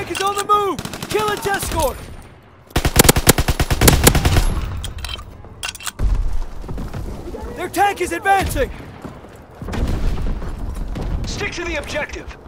tank is on the move! Kill its escort! Their tank is advancing! Stick to the objective.